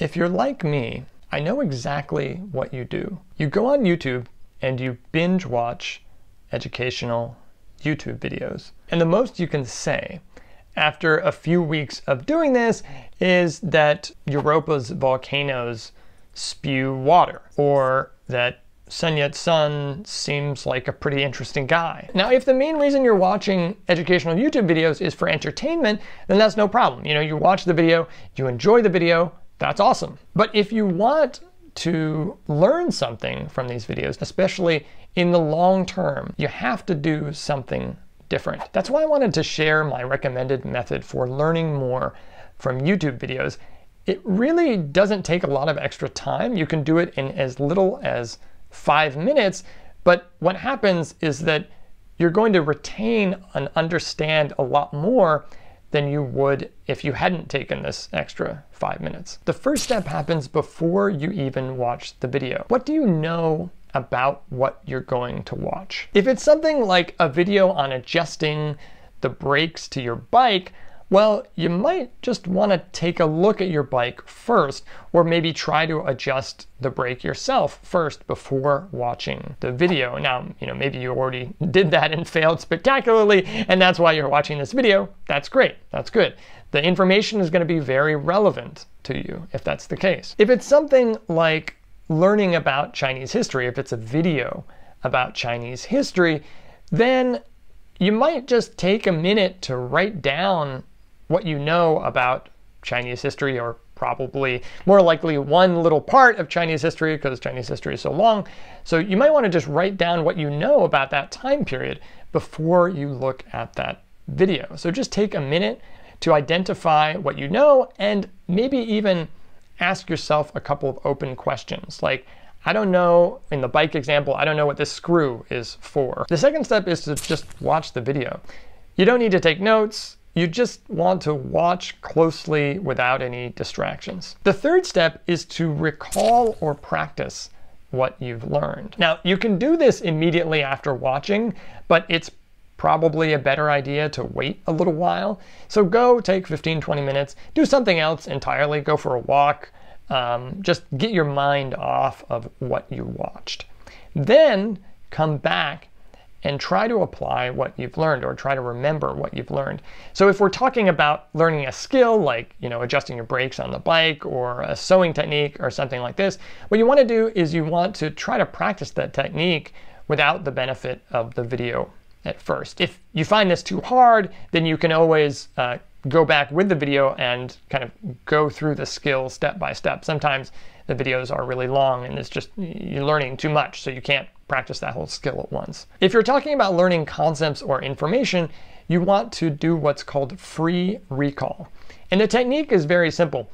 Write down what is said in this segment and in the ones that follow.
If you're like me, I know exactly what you do. You go on YouTube and you binge watch educational YouTube videos. And the most you can say after a few weeks of doing this is that Europa's volcanoes spew water, or that Sun Yat-sen seems like a pretty interesting guy. Now, if the main reason you're watching educational YouTube videos is for entertainment, then that's no problem. You know, you watch the video, you enjoy the video, that's awesome. But if you want to learn something from these videos, especially in the long term, you have to do something different. That's why I wanted to share my recommended method for learning more from YouTube videos. It really doesn't take a lot of extra time. You can do it in as little as five minutes, but what happens is that you're going to retain and understand a lot more than you would if you hadn't taken this extra five minutes. The first step happens before you even watch the video. What do you know about what you're going to watch? If it's something like a video on adjusting the brakes to your bike, well, you might just want to take a look at your bike first, or maybe try to adjust the brake yourself first before watching the video. Now, you know, maybe you already did that and failed spectacularly, and that's why you're watching this video. That's great. That's good. The information is going to be very relevant to you if that's the case. If it's something like learning about Chinese history, if it's a video about Chinese history, then you might just take a minute to write down what you know about Chinese history, or probably more likely one little part of Chinese history because Chinese history is so long. So you might want to just write down what you know about that time period before you look at that video. So just take a minute to identify what you know and maybe even ask yourself a couple of open questions like, I don't know, in the bike example, I don't know what this screw is for. The second step is to just watch the video. You don't need to take notes. You just want to watch closely without any distractions. The third step is to recall or practice what you've learned. Now, you can do this immediately after watching, but it's probably a better idea to wait a little while. So go take 15, 20 minutes, do something else entirely, go for a walk, um, just get your mind off of what you watched. Then come back and try to apply what you've learned or try to remember what you've learned. So if we're talking about learning a skill like, you know, adjusting your brakes on the bike or a sewing technique or something like this, what you want to do is you want to try to practice that technique without the benefit of the video at first. If you find this too hard, then you can always uh, go back with the video and kind of go through the skill step by step. Sometimes the videos are really long and it's just you're learning too much, so you can't practice that whole skill at once. If you're talking about learning concepts or information, you want to do what's called free recall. And the technique is very simple.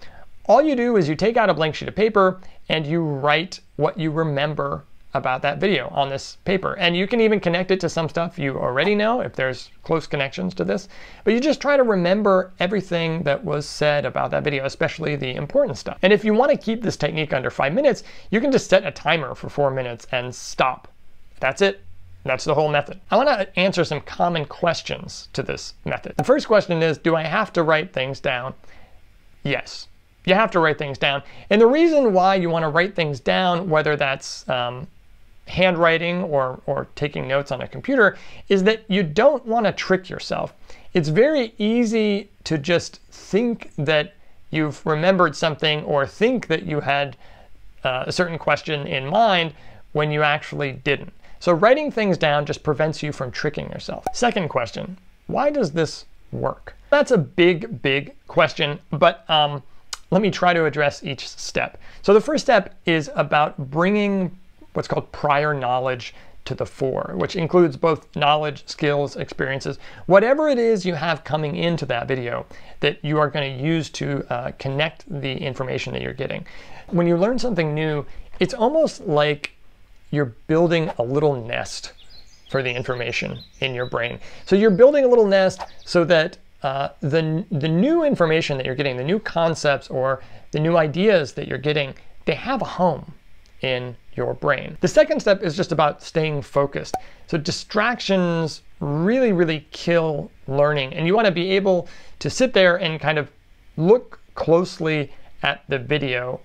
All you do is you take out a blank sheet of paper and you write what you remember about that video on this paper. And you can even connect it to some stuff you already know if there's close connections to this. But you just try to remember everything that was said about that video, especially the important stuff. And if you want to keep this technique under five minutes, you can just set a timer for four minutes and stop. That's it. That's the whole method. I want to answer some common questions to this method. The first question is, do I have to write things down? Yes, you have to write things down. And the reason why you want to write things down, whether that's um, handwriting or, or taking notes on a computer is that you don't want to trick yourself. It's very easy to just think that you've remembered something or think that you had uh, a certain question in mind when you actually didn't. So writing things down just prevents you from tricking yourself. Second question, why does this work? That's a big, big question, but um, let me try to address each step. So the first step is about bringing what's called prior knowledge to the fore, which includes both knowledge, skills, experiences, whatever it is you have coming into that video that you are going to use to uh, connect the information that you're getting. When you learn something new, it's almost like you're building a little nest for the information in your brain. So you're building a little nest so that uh, the, the new information that you're getting, the new concepts or the new ideas that you're getting, they have a home in your brain. The second step is just about staying focused. So distractions really, really kill learning. And you want to be able to sit there and kind of look closely at the video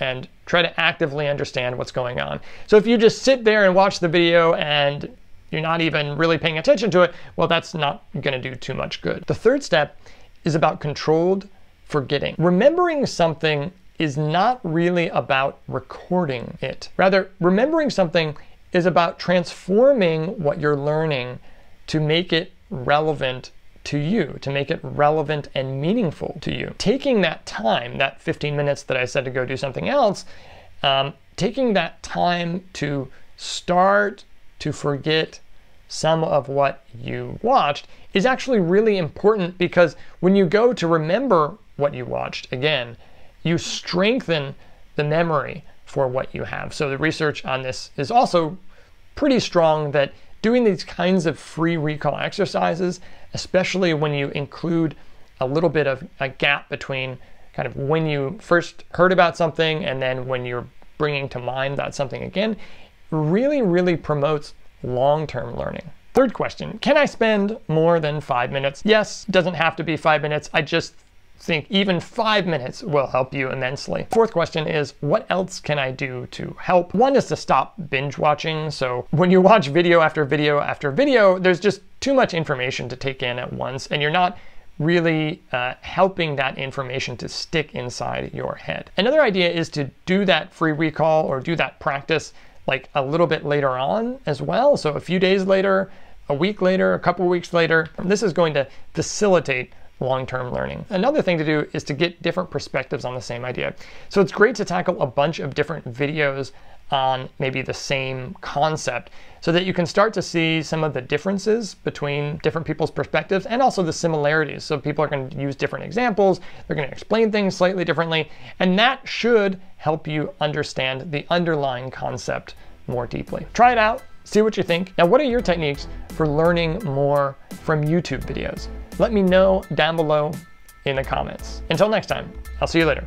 and try to actively understand what's going on. So if you just sit there and watch the video and you're not even really paying attention to it, well, that's not going to do too much good. The third step is about controlled forgetting. Remembering something is not really about recording it. Rather, remembering something is about transforming what you're learning to make it relevant to you, to make it relevant and meaningful to you. Taking that time, that 15 minutes that I said to go do something else, um, taking that time to start to forget some of what you watched is actually really important because when you go to remember what you watched again, you strengthen the memory for what you have. So the research on this is also pretty strong that doing these kinds of free recall exercises, especially when you include a little bit of a gap between kind of when you first heard about something and then when you're bringing to mind that something again, really, really promotes long-term learning. Third question, can I spend more than five minutes? Yes, doesn't have to be five minutes. I just think even five minutes will help you immensely. Fourth question is, what else can I do to help? One is to stop binge watching. So when you watch video after video after video, there's just too much information to take in at once, and you're not really uh, helping that information to stick inside your head. Another idea is to do that free recall or do that practice like a little bit later on as well. So a few days later, a week later, a couple weeks later, this is going to facilitate long-term learning. Another thing to do is to get different perspectives on the same idea. So it's great to tackle a bunch of different videos on maybe the same concept so that you can start to see some of the differences between different people's perspectives and also the similarities. So people are going to use different examples, they're going to explain things slightly differently, and that should help you understand the underlying concept more deeply. Try it out, see what you think. Now, what are your techniques for learning more from YouTube videos? Let me know down below in the comments. Until next time, I'll see you later.